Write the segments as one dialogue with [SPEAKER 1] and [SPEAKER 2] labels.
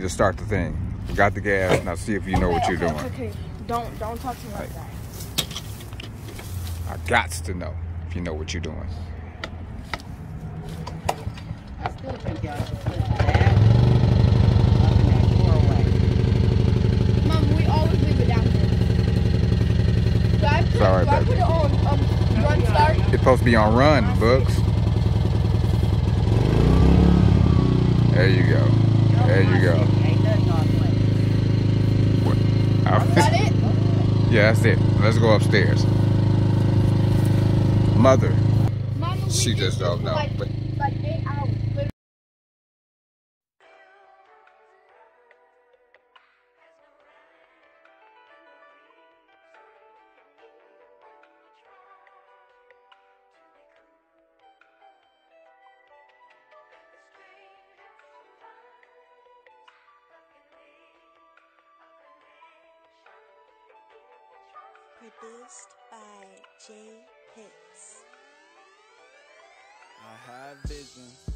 [SPEAKER 1] to start the thing. We got the gas. Now see if you know
[SPEAKER 2] okay,
[SPEAKER 1] what you're
[SPEAKER 2] okay,
[SPEAKER 1] doing.
[SPEAKER 2] Okay, okay. Don't don't talk to me like
[SPEAKER 1] Like-
[SPEAKER 2] that.
[SPEAKER 1] I got to know if you know what you're doing.
[SPEAKER 3] I still think y'all should put that up in that doorway.
[SPEAKER 2] Mom, we always leave it down here. Do I put,
[SPEAKER 1] Sorry,
[SPEAKER 2] do I put it on um, run start?
[SPEAKER 1] It's supposed to be on run, books. There you go. There you go.
[SPEAKER 3] Ain't nothing on play.
[SPEAKER 2] Is that it?
[SPEAKER 1] Yeah, that's it. Let's go upstairs. Mother,
[SPEAKER 2] Mama,
[SPEAKER 1] She just don't know,
[SPEAKER 2] Like,
[SPEAKER 4] Produced by Jay Hits.
[SPEAKER 5] I have visions.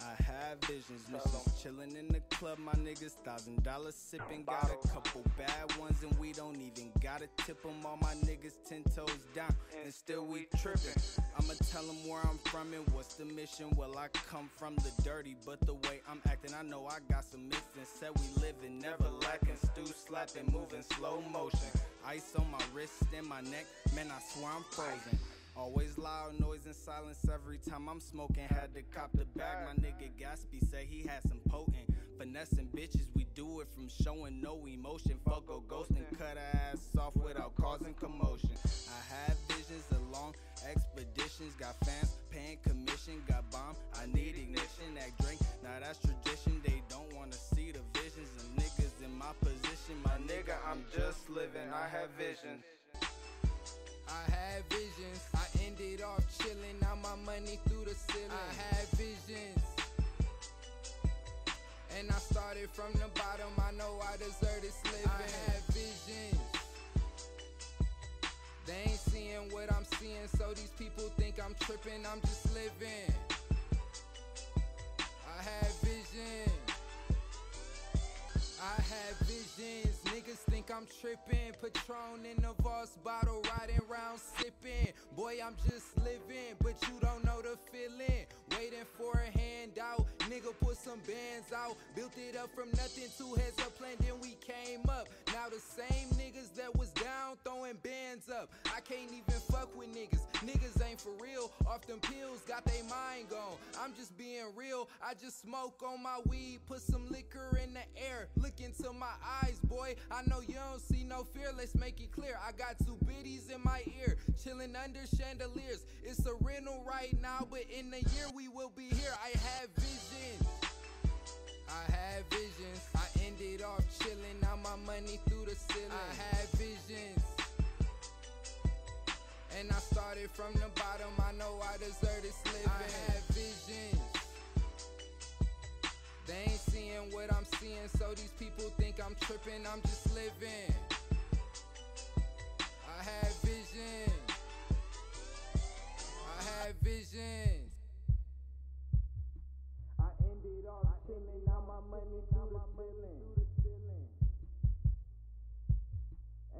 [SPEAKER 5] I have visions. Missions chilling in the club, my niggas thousand dollars sipping. Got a couple bad ones, and we don't even gotta tip 'em. All my niggas ten toes down, and still we tripping. I'ma tell 'em where I'm from and what's the mission. Well, I come from the dirty, but the way I'm acting, I know I got some missing. Said we living, never lacking. Stew slapping, moving slow motion. Ice on my wrist and my neck, man, I swear I'm frozen. Always loud noise and silence every time I'm smoking. Had to cop the bag. My nigga Gatsby say he had some potent. Finessing bitches, we do it from showing no emotion. Fuck a ghost and cut her ass off without causing commotion. I had visions of long expeditions. Got fans paying commission. Got bomb, I need ignition. That drink, now that's tradition. They don't wanna see the I have visions. I had visions. I ended off chilling. Now my money through the ceiling. I had visions. And I started from the bottom. I know I deserve this living. I had visions. They ain't seeing what I'm seeing, so these people think I'm tripping. I'm just living. I had visions. I had visions, niggas think I'm tripping. Patron in the Voss bottle, riding round sipping. Boy, I'm just living, but you don't know the feeling. Waiting for a handout, nigga put some bands out. Built it up from nothing, two heads up, plan, then we came up. Now the same niggas that was down, throwing bands up. I can't even fuck with niggas. Niggas ain't for real, off them pills, got they mind gone. I'm just being real, I just smoke on my weed, put some liquor in the air. Look into my eyes, boy. I know you don't see no fear, let's make it clear. I got two biddies in my ear, chilling under chandeliers. It's a rental right now, but in a year we will be here. I have visions. I had visions. I ended off chilling. Now my money through the ceiling. I had visions. And I started from the bottom. I know I deserve this living. I had visions. They ain't seeing what I'm seeing, so these people think I'm tripping. I'm just living. I had visions. I had visions. I ended off chilling, now my money through the ceiling.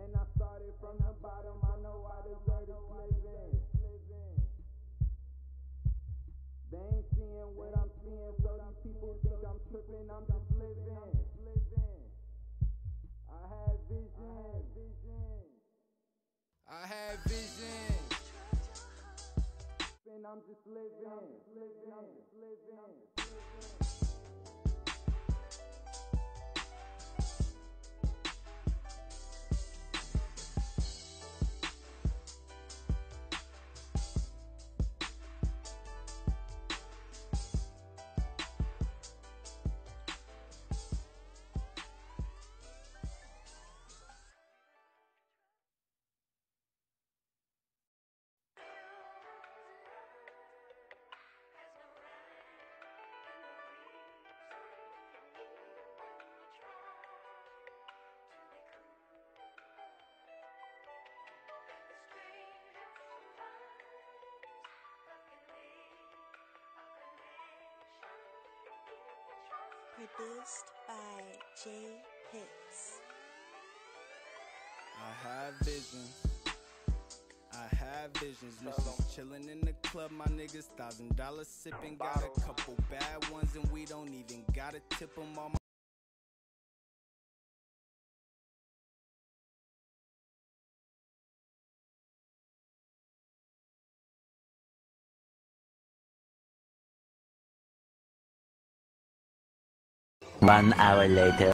[SPEAKER 5] And I started from the bottom, I know I deserve this living. They ain't seeing what I'm seeing, so these people think I'm tripping, I'm just living. I had vision. I had vision. And I'm just living. I'm just living.
[SPEAKER 4] Produced by J Hits.
[SPEAKER 6] I have visions. I have visions. Missions chilling in the club, my niggas thousand dollars sipping. Got a couple bad ones, and we don't even gotta tip them all. My
[SPEAKER 7] One hour later.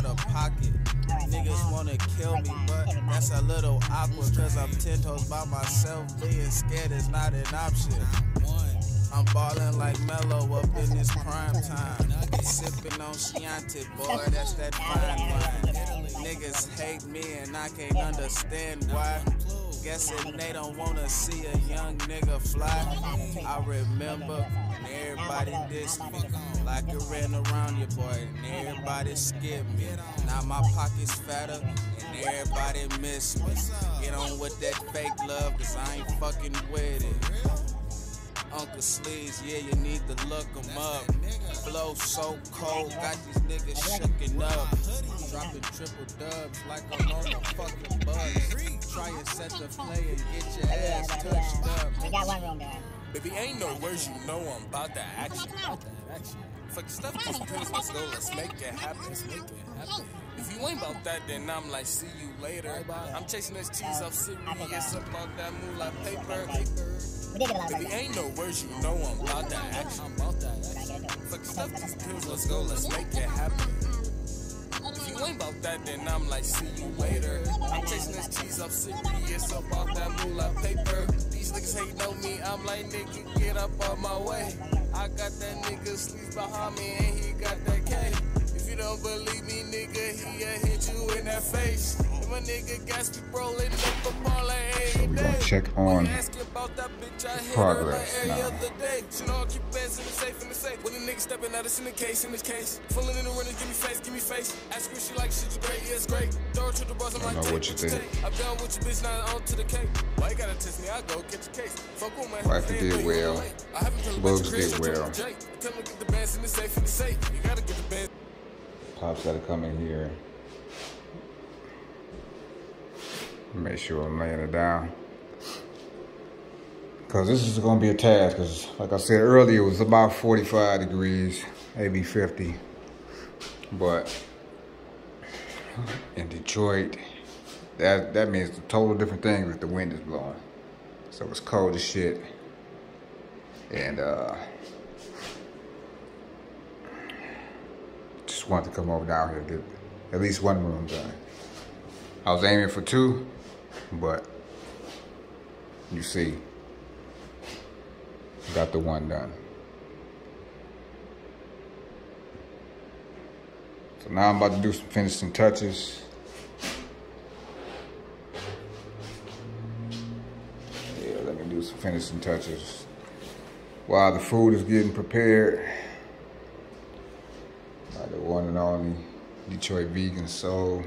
[SPEAKER 8] Out of pocket. Niggas wanna kill me, but that's a little awkward. Cause I'm ten toes by myself. Being scared is not an option. I'm ballin' like Mello up in this prime time. Sippin' on Chianti, boy, that's that fine wine. Niggas hate me and I can't understand why. Guessing they don't wanna see a young nigga fly. I remember everybody dissed me. Like it ran around your boy and everybody skipped me. Now my pocket's fatter and everybody miss me. Get on with that fake love cause I ain't fucking with it. Uncle Sleeves, yeah, you need to look look 'em up. Flow so cold, got these niggas shooken up. Dropping triple dubs like I'm on a fucking bus. Try and set the play and get your ass touched up.
[SPEAKER 9] We got one room there.
[SPEAKER 10] Baby, ain't no words you know I'm about that action. Fuck stuff pills, let's go, let's make it happen. Let's make it happen. If you ain't about that, then I'm like, see you later. I'm chasing this cheese off serious about that moolah paper. Baby, ain't no words you know I'm about that action. I'm about that action. Fuck stuff pills, let's go, let's make it happen. If you ain't about that, then I'm like, see you later. I'm chasing this cheese off serious about that moolah paper. Niggas hating on me, I'm like, nigga, get up on my way. I got that nigga sleep behind me and he got that K. If you don't believe me, nigga, he'll hit you in that face. And my nigga gas be rolling up a ball like every
[SPEAKER 1] we gonna check on
[SPEAKER 10] Ask about that bitch I hit
[SPEAKER 1] progress now.
[SPEAKER 10] other day. She know I keep bands in the safe in the safe. When the nigga stepping out, it's in the case, in this case. Fooling in the running, give me face, give me face. Ask her if she like shit, you great, yeah, it's great. Throw to the boss, I'm like,
[SPEAKER 1] know what you think.
[SPEAKER 10] I'm down with your bitch, now on to the cake. Why you gotta test me? I go catch a case. Fuck with my
[SPEAKER 1] Wife did well.
[SPEAKER 10] I haven't told
[SPEAKER 1] Bugs
[SPEAKER 10] about your crib,
[SPEAKER 1] did
[SPEAKER 10] so I told
[SPEAKER 1] well.
[SPEAKER 10] Tell get the bands in the safe, in the safe. You gotta get the bands.
[SPEAKER 1] Pops gotta come in here. Make sure I'm laying it down. Cause this is gonna be a task, cause like I said earlier, it was about 45 degrees, maybe 50. But in Detroit, that that means a total different thing if the wind is blowing. So it's cold as shit. And uh just wanted to come over down here and get at least one room done. I was aiming for two, but you see, got the one done. So now I'm about to do some finishing touches. Yeah, let me do some finishing touches while the food is getting prepared. By the one and only Detroit Vegan Soul.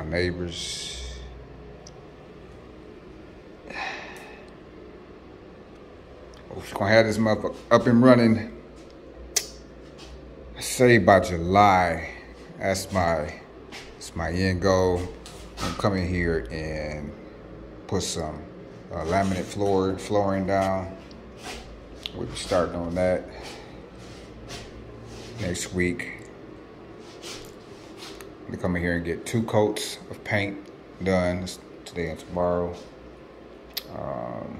[SPEAKER 1] My neighbors. We're gonna have this motherfucker up and running. I say by July. That's my that's my end goal. I'm coming here and put some uh, laminate floor flooring down. We'll be starting on that next week. Gonna come in here and get two coats of paint done today and tomorrow. Um,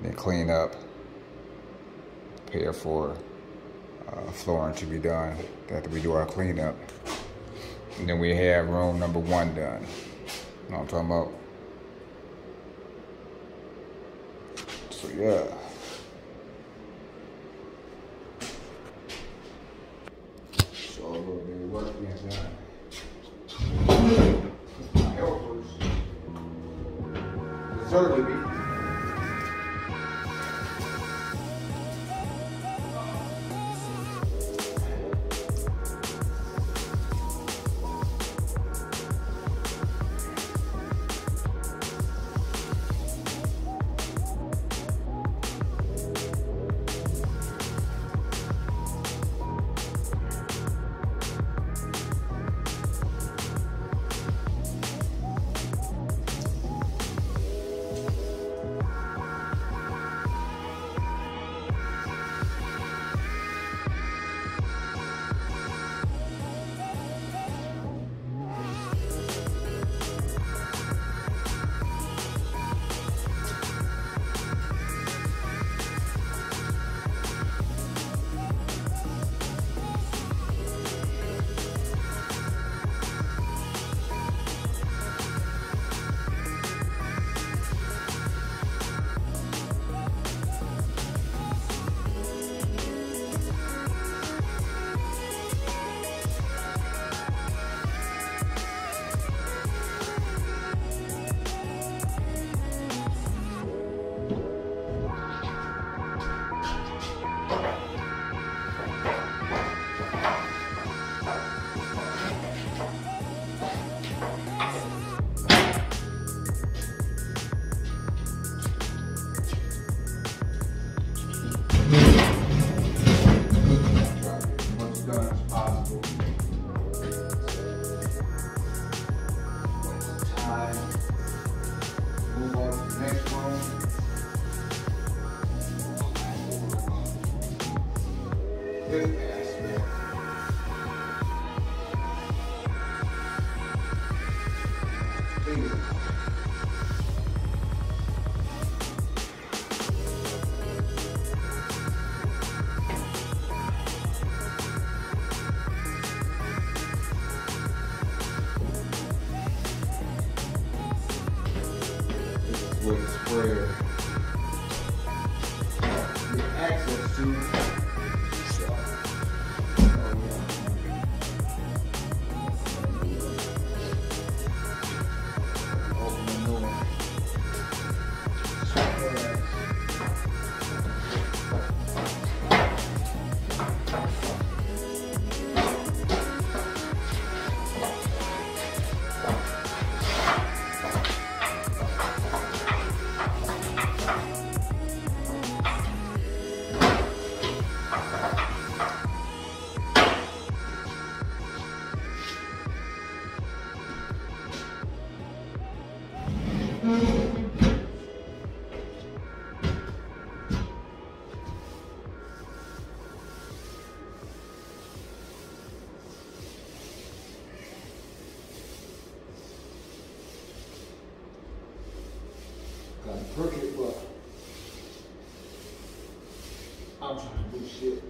[SPEAKER 1] then clean up, prepare for uh, flooring to be done after we do our cleanup. And then we have room number one done. You know what I'm talking about? So yeah. So a little bit of work being done. My helpers much shit.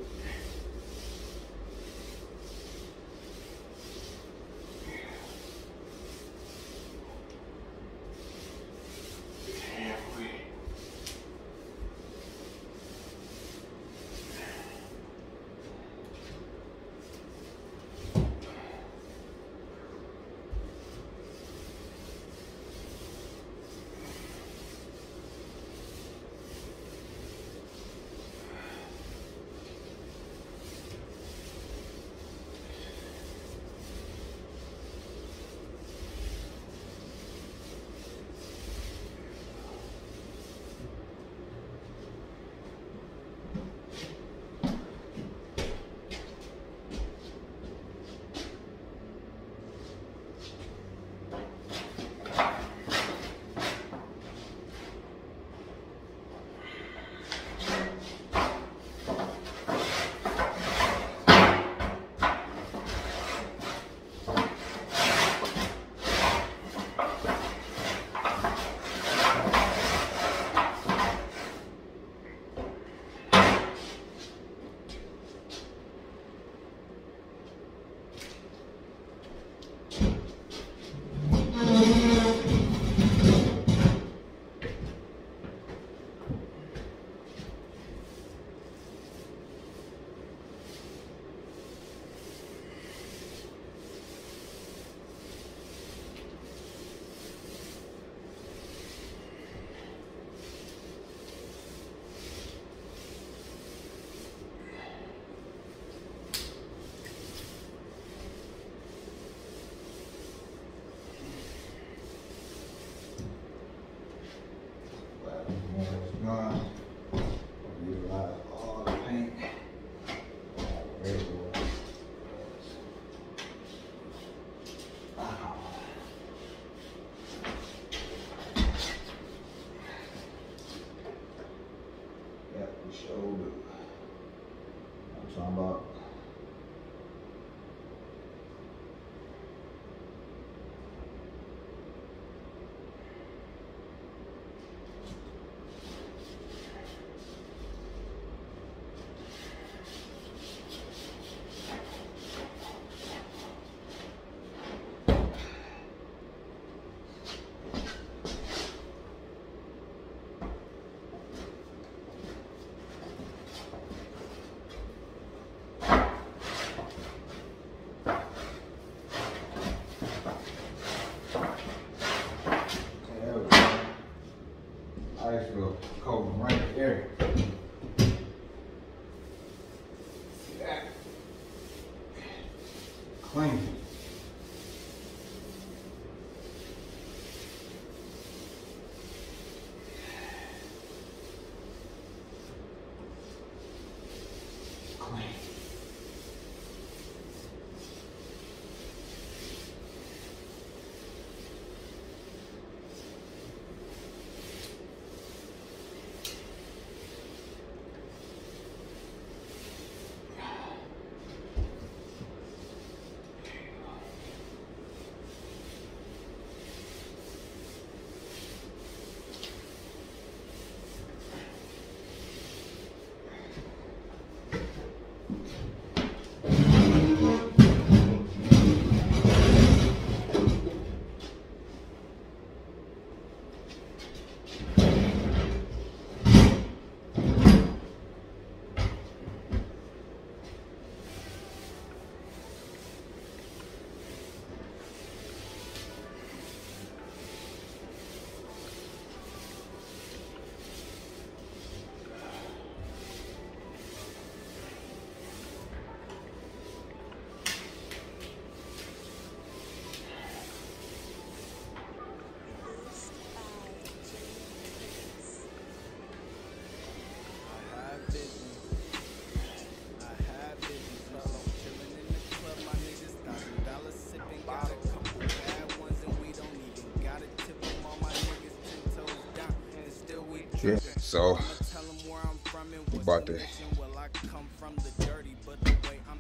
[SPEAKER 1] Ice will coat them right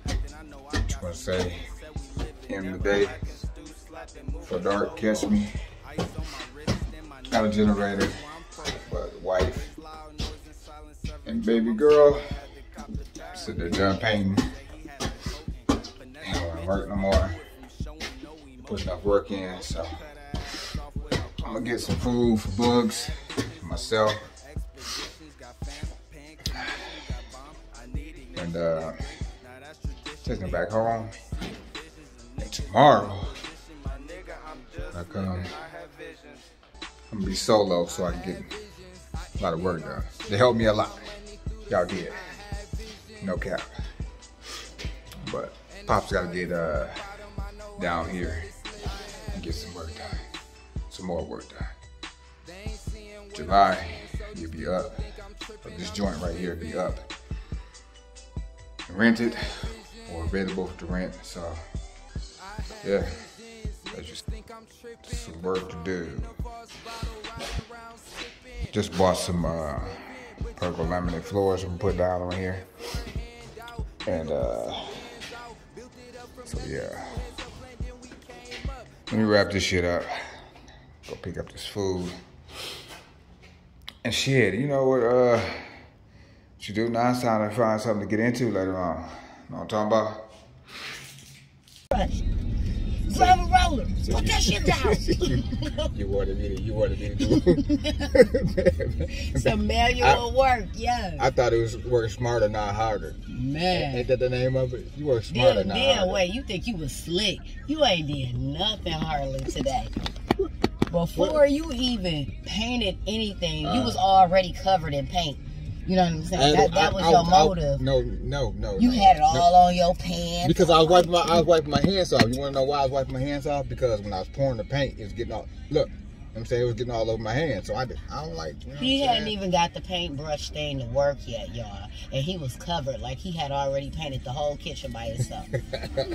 [SPEAKER 6] acting, I know I got
[SPEAKER 1] wanna say,
[SPEAKER 6] homies that we live in.
[SPEAKER 1] end of the day,
[SPEAKER 6] black and stew, slapping, moving
[SPEAKER 1] For dark, catch me.
[SPEAKER 6] Ice on my wrist and my
[SPEAKER 1] Got a generator,
[SPEAKER 6] Where I'm from.
[SPEAKER 1] but wife
[SPEAKER 6] and silence, serving
[SPEAKER 1] and baby girl
[SPEAKER 6] Had there cop the bag.
[SPEAKER 1] So done painting. Ain't gonna work no more. Put enough work in, so I'm gonna get some food for bugs myself. And uh taking it back home. And tomorrow I come I'm gonna be solo so I can get a lot of work done. They helped me a lot. Y'all did. No cap. But Pop's gotta get uh down here and get some work done. Some more work done. July, you'll be up. But this joint right here be up. Rented or available to rent. So yeah. That's just some work to do. Just bought some uh, purple laminate floors I'm put down on here. And uh, so yeah. Let me wrap this shit up. Go pick up this food. And shit, you know what uh what you do now it's time to find something to get into later on. Know what I'm talking about?
[SPEAKER 3] Grab a roller. Put that shit down.
[SPEAKER 1] you wanted me to you wanted me to do
[SPEAKER 3] Some manual work, yeah.
[SPEAKER 1] I thought it was work smarter, not harder.
[SPEAKER 3] Man.
[SPEAKER 1] Ain't that the name of it? You work smarter,
[SPEAKER 3] Damn,
[SPEAKER 1] not
[SPEAKER 3] damn,
[SPEAKER 1] harder.
[SPEAKER 3] wait, you think you was slick. You ain't did nothing hardly today. Before you even painted anything, you
[SPEAKER 1] Uh.
[SPEAKER 3] was already covered in paint. You know what I'm saying? That, that was
[SPEAKER 1] I-
[SPEAKER 3] your
[SPEAKER 1] I-
[SPEAKER 3] motive.
[SPEAKER 1] no, no, no.
[SPEAKER 3] You
[SPEAKER 1] no,
[SPEAKER 3] had it
[SPEAKER 1] no.
[SPEAKER 3] all on your pants.
[SPEAKER 1] Because I was wiping my I was wiping my hands off. You want to know why I was wiping my hands off? Because when I was pouring the paint, it was getting all. Look, I'm saying it was getting all over my hands. So I did. I don't like. You know
[SPEAKER 3] He hadn't
[SPEAKER 1] saying?
[SPEAKER 3] even got the paintbrush thing to work yet, y'all. And he was covered like he had already painted the whole kitchen by himself.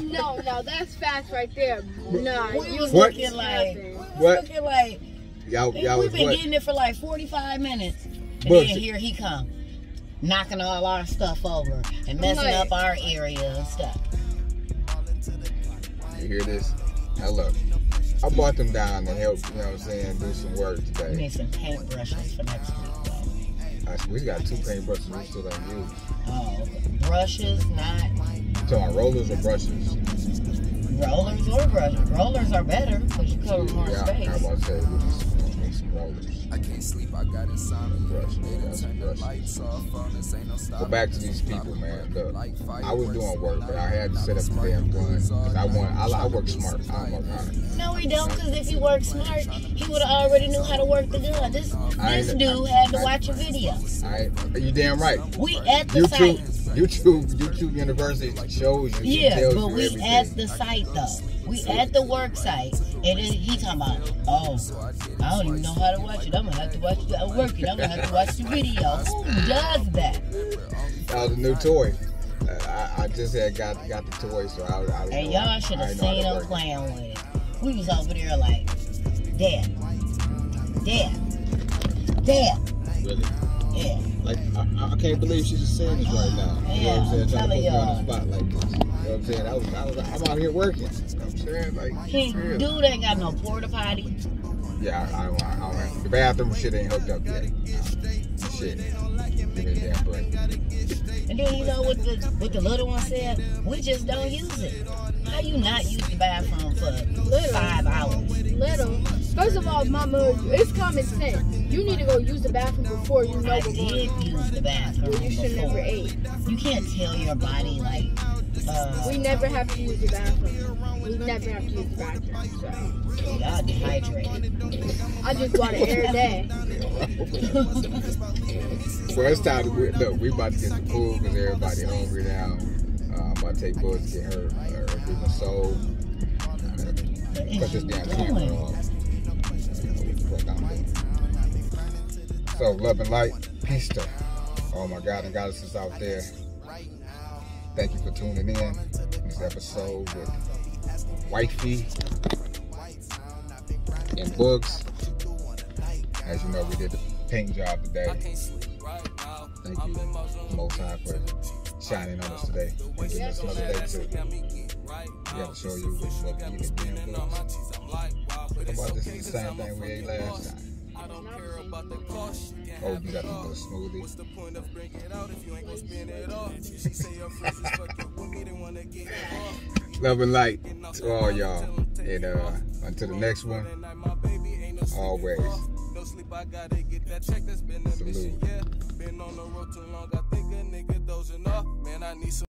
[SPEAKER 11] No, no, that's facts right there. Nah,
[SPEAKER 3] we
[SPEAKER 11] you
[SPEAKER 3] was
[SPEAKER 1] what?
[SPEAKER 3] looking like we was
[SPEAKER 1] what?
[SPEAKER 3] looking like
[SPEAKER 1] y'all. y'all
[SPEAKER 3] we've been
[SPEAKER 1] what?
[SPEAKER 3] getting it for like 45 minutes. And
[SPEAKER 1] Bullshit.
[SPEAKER 3] then here he come, knocking all our stuff over and messing
[SPEAKER 11] Like-
[SPEAKER 3] up our area and stuff.
[SPEAKER 1] You hear this? Hello. I brought them down to help. You know what I'm saying? Do some work today.
[SPEAKER 3] We
[SPEAKER 1] today.
[SPEAKER 3] need some paintbrushes for next week, though.
[SPEAKER 1] I, we got two paintbrushes we still ain't used.
[SPEAKER 3] Oh, brushes, not
[SPEAKER 1] You talking rollers or brushes?
[SPEAKER 3] rollers or brushes. Rollers are better because you cover more
[SPEAKER 1] yeah, I was
[SPEAKER 3] space.
[SPEAKER 1] about to say we just we need some rollers.
[SPEAKER 10] I can't sleep, I got insomnia.
[SPEAKER 1] Brushes,
[SPEAKER 10] They done
[SPEAKER 1] yeah,
[SPEAKER 10] turned the lights off on us, ain't no
[SPEAKER 1] Go back to these people, man. Look, I was doing work, but I had to set up the damn gun because I want. I, I work smart. I don't work hard.
[SPEAKER 3] No, he don't, because if he worked smart, he would have already knew how to work the gun. This this dude had to watch a video.
[SPEAKER 1] All right, you damn right.
[SPEAKER 3] We at the
[SPEAKER 1] YouTube,
[SPEAKER 3] site.
[SPEAKER 1] YouTube, YouTube University shows you.
[SPEAKER 3] Yeah,
[SPEAKER 1] tells
[SPEAKER 3] but
[SPEAKER 1] you
[SPEAKER 3] we
[SPEAKER 1] everything.
[SPEAKER 3] at the site though. We at the work site, and then he talking about, oh, I don't even know how to watch it. I'm gonna have to watch it. I'm working. I'm gonna have to watch the video. Who does that?
[SPEAKER 1] That was a new toy. Uh, I, I just had got got the toy, so I, I
[SPEAKER 3] And
[SPEAKER 1] know-
[SPEAKER 3] y'all should have seen him playing with it. We was over there like, Dad, Dad, Dad.
[SPEAKER 1] Really.
[SPEAKER 3] Yeah.
[SPEAKER 1] Like I, I can't believe she's just saying this right now. You know what I'm saying?
[SPEAKER 3] Yeah,
[SPEAKER 1] Trying to put me on the spot like this. You know what I'm saying? I was, I was, I'm out here working. You know what I'm saying? Like,
[SPEAKER 3] He,
[SPEAKER 1] seriously.
[SPEAKER 3] dude ain't got no porta potty.
[SPEAKER 1] Yeah, I, I, don't- I the bathroom shit ain't hooked up yet. Uh, shit. Give a damn break.
[SPEAKER 3] And then you know what the what the little one said? We just don't use it. How you not use the bathroom for five hours?
[SPEAKER 11] Little. First of all, mama, it's common sense. You need to go use the bathroom before you know
[SPEAKER 3] I did use the bathroom
[SPEAKER 11] Well, you should never
[SPEAKER 3] before.
[SPEAKER 11] ate.
[SPEAKER 3] You can't tell your body like uh,
[SPEAKER 11] We never have to use the bathroom. We never have to use the bathroom. So
[SPEAKER 3] y'all dehydrated.
[SPEAKER 11] I just water every day.
[SPEAKER 1] Well, it's time to we- look. We about to get some food because everybody hungry now. Uh, I'm about to take Buzz to get her her freaking soul.
[SPEAKER 3] What
[SPEAKER 1] Cut
[SPEAKER 3] is
[SPEAKER 1] this
[SPEAKER 3] you
[SPEAKER 1] damn camera
[SPEAKER 3] doing?
[SPEAKER 1] off. I don't know what the fuck I'm doing. So, love and light, peace to all my God and goddesses out there. Thank you for tuning in. This episode with Wifey and Books. As you know, we did the paint job today. Thank you, Most High, for shining on us today and giving us another day to be able to show you what we eat again. Books. About this is the same thing we ate last time?
[SPEAKER 10] I don't care about the cost. You can
[SPEAKER 1] Oh,
[SPEAKER 10] have
[SPEAKER 1] you
[SPEAKER 10] it
[SPEAKER 1] got the
[SPEAKER 10] all.
[SPEAKER 1] smoothie.
[SPEAKER 10] What's the point of bringing it out if you ain't gonna spend it all? She say your friends is fucking with me, they wanna get involved.
[SPEAKER 1] Love and light to all y'all. And uh, until the next one,
[SPEAKER 10] Night, my baby ain't no sleeping
[SPEAKER 1] always.
[SPEAKER 10] No sleep, I gotta get that check. That's been a mission, yeah. Been on the road too long, I think a nigga dozing off. Man, I need some.